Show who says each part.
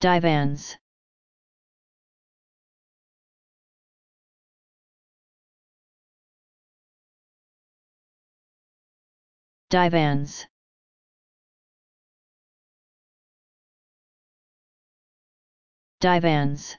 Speaker 1: divans. Divans. Divans.